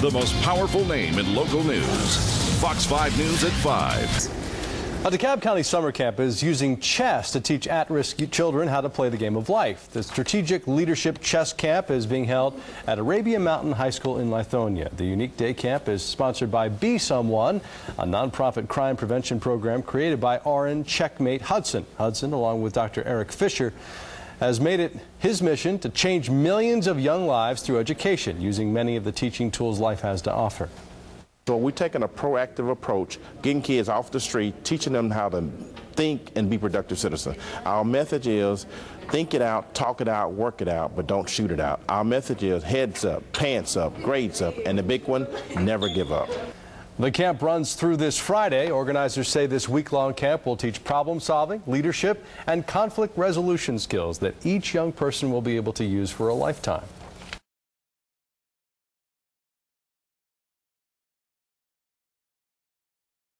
the most powerful name in local news. Fox 5 News at 5. A DeKalb County summer camp is using chess to teach at-risk children how to play the game of life. The Strategic Leadership Chess Camp is being held at Arabia Mountain High School in Lithonia. The unique day camp is sponsored by Be Someone, a nonprofit crime prevention program created by Orrin Checkmate Hudson. Hudson, along with Dr. Eric Fisher, has made it his mission to change millions of young lives through education using many of the teaching tools life has to offer. So we're taking a proactive approach, getting kids off the street, teaching them how to think and be productive citizens. Our message is think it out, talk it out, work it out, but don't shoot it out. Our message is heads up, pants up, grades up, and the big one, never give up. The camp runs through this Friday. Organizers say this week-long camp will teach problem solving, leadership, and conflict resolution skills that each young person will be able to use for a lifetime.